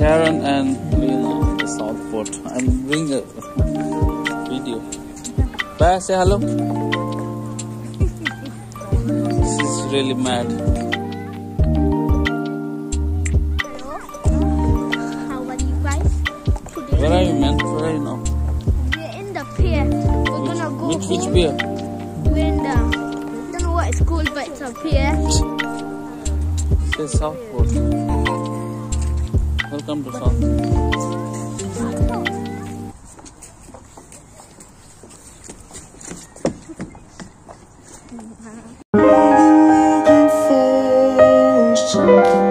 Karen and Lena in the Southport. I'm doing a video. Bye, say hello. This is really mad. Hello. How are you guys? Where are you, man? Where are you now? We're in the pier. We're which, gonna go. Which, which pier? We're in the. I don't know what it's called, but it's a pier. Southport. Welcome to South. Something